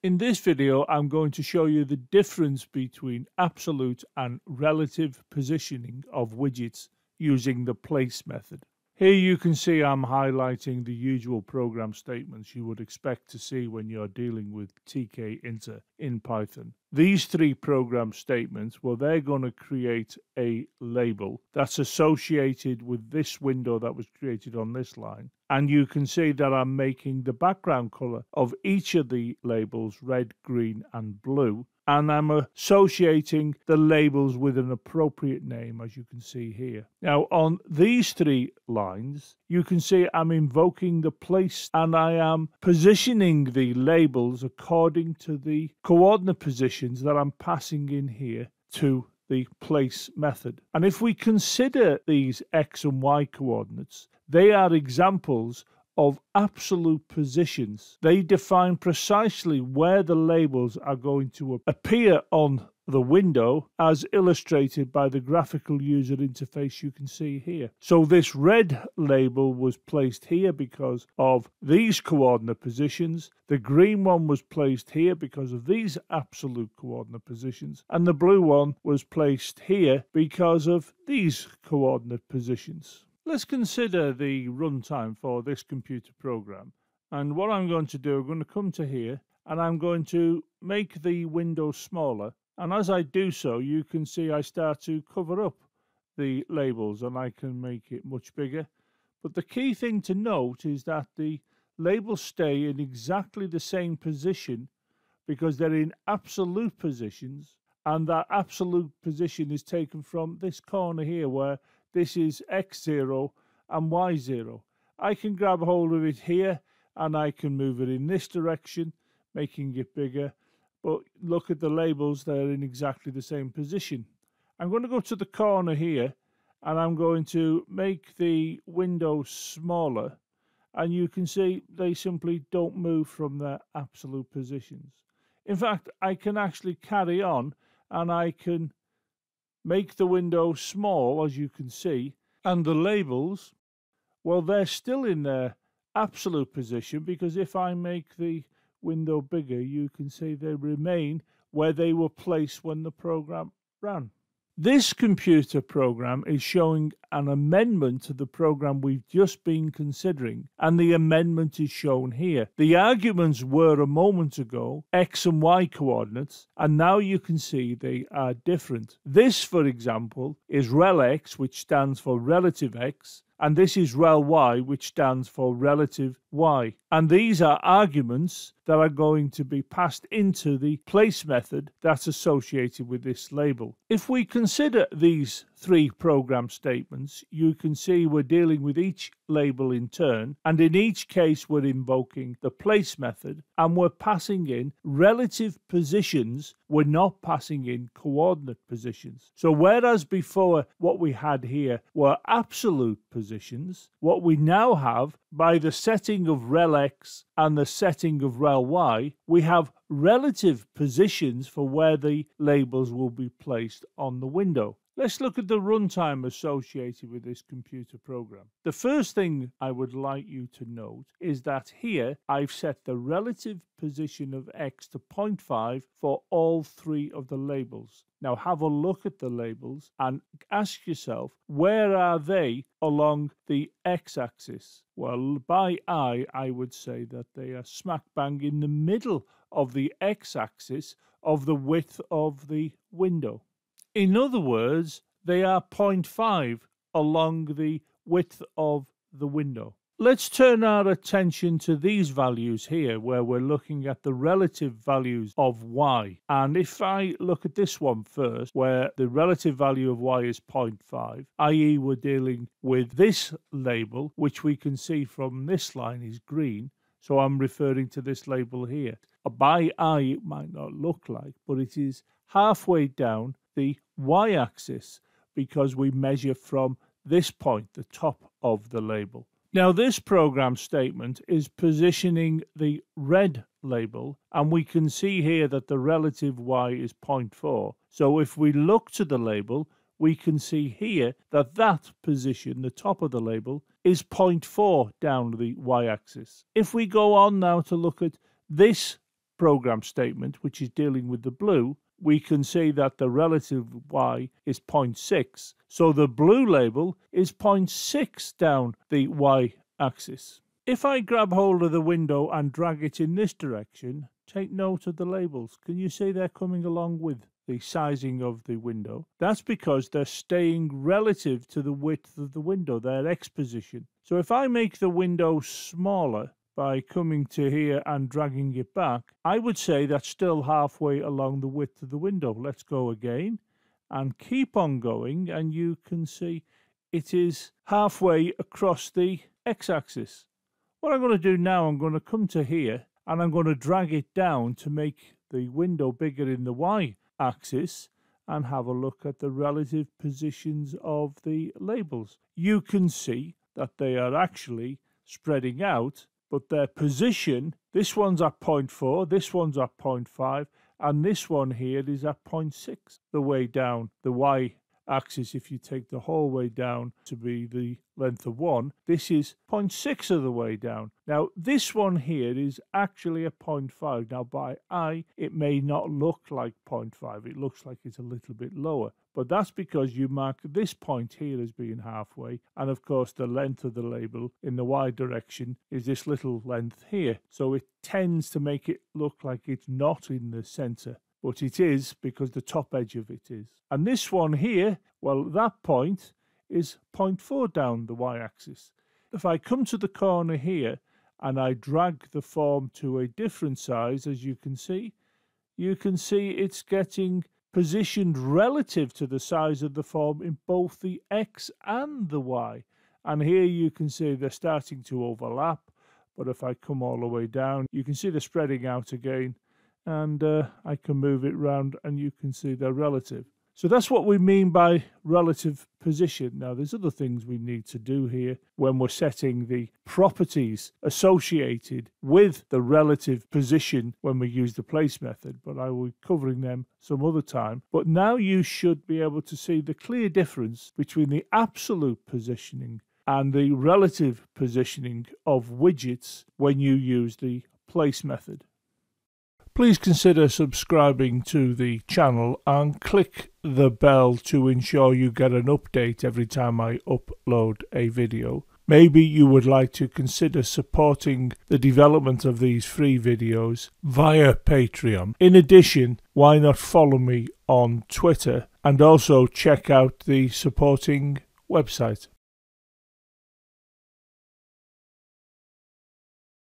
In this video, I'm going to show you the difference between absolute and relative positioning of widgets using the place method. Here you can see I'm highlighting the usual program statements you would expect to see when you're dealing with tkinter in Python. These three program statements, well, they're going to create a label that's associated with this window that was created on this line. And you can see that I'm making the background color of each of the labels red, green, and blue and I'm associating the labels with an appropriate name, as you can see here. Now, on these three lines, you can see I'm invoking the place and I am positioning the labels according to the coordinate that I'm passing in here to the place method. And if we consider these x and y coordinates, they are examples of absolute positions. They define precisely where the labels are going to appear on the window as illustrated by the graphical user interface you can see here. So this red label was placed here because of these coordinate positions, the green one was placed here because of these absolute coordinate positions, and the blue one was placed here because of these coordinate positions. Let's consider the runtime for this computer program. And what I'm going to do, I'm going to come to here and I'm going to make the window smaller. And as I do so, you can see I start to cover up the labels and I can make it much bigger. But the key thing to note is that the labels stay in exactly the same position because they're in absolute positions and that absolute position is taken from this corner here where this is x0 and y0. I can grab hold of it here and I can move it in this direction, making it bigger. But look at the labels, they're in exactly the same position. I'm going to go to the corner here and I'm going to make the window smaller and you can see they simply don't move from their absolute positions. In fact, I can actually carry on and I can make the window small, as you can see, and the labels, well, they're still in their absolute position because if I make the window bigger, you can see they remain where they were placed when the program ran. This computer program is showing an amendment to the program we've just been considering, and the amendment is shown here. The arguments were a moment ago x and y coordinates, and now you can see they are different. This, for example, is rel x, which stands for relative x, and this is rel y, which stands for relative y. And these are arguments that are going to be passed into the place method that's associated with this label. If we consider these three program statements, you can see we're dealing with each label in turn, and in each case we're invoking the place method, and we're passing in relative positions, we're not passing in coordinate positions. So whereas before what we had here were absolute positions, what we now have by the setting of rel x and the setting of rel y, we have relative positions for where the labels will be placed on the window. Let's look at the runtime associated with this computer program. The first thing I would like you to note is that here I've set the relative position of x to 0.5 for all three of the labels. Now have a look at the labels and ask yourself, where are they along the x-axis? Well, by eye, I would say that they are smack bang in the middle of the x-axis of the width of the window. In other words, they are 0.5 along the width of the window. Let's turn our attention to these values here where we're looking at the relative values of y. And if I look at this one first, where the relative value of y is 0.5, i.e. we're dealing with this label, which we can see from this line is green, so I'm referring to this label here. By eye it might not look like, but it is halfway down the y-axis because we measure from this point, the top of the label. Now this program statement is positioning the red label and we can see here that the relative y is 0.4. So if we look to the label, we can see here that that position, the top of the label, is 0.4 down the y-axis. If we go on now to look at this program statement, which is dealing with the blue, we can see that the relative y is 0.6. So the blue label is 0.6 down the y axis. If I grab hold of the window and drag it in this direction, take note of the labels. Can you see they're coming along with the sizing of the window? That's because they're staying relative to the width of the window, their x position. So if I make the window smaller, by coming to here and dragging it back, I would say that's still halfway along the width of the window. Let's go again and keep on going and you can see it is halfway across the x-axis. What I'm going to do now, I'm going to come to here and I'm going to drag it down to make the window bigger in the y-axis and have a look at the relative positions of the labels. You can see that they are actually spreading out but their position, this one's at 0.4, this one's at 0.5, and this one here is at 0.6 the way down the y axis if you take the whole way down to be the length of 1 this is 0.6 of the way down. Now this one here is actually a 0.5 now by eye it may not look like 0.5 it looks like it's a little bit lower but that's because you mark this point here as being halfway and of course the length of the label in the y direction is this little length here so it tends to make it look like it's not in the center but it is because the top edge of it is. And this one here, well, that point is 0.4 down the y-axis. If I come to the corner here and I drag the form to a different size, as you can see, you can see it's getting positioned relative to the size of the form in both the x and the y. And here you can see they're starting to overlap. But if I come all the way down, you can see they're spreading out again and uh, I can move it round and you can see they're relative. So that's what we mean by relative position. Now, there's other things we need to do here when we're setting the properties associated with the relative position when we use the place method, but I will be covering them some other time. But now you should be able to see the clear difference between the absolute positioning and the relative positioning of widgets when you use the place method. Please consider subscribing to the channel and click the bell to ensure you get an update every time I upload a video. Maybe you would like to consider supporting the development of these free videos via Patreon. In addition, why not follow me on Twitter and also check out the supporting website.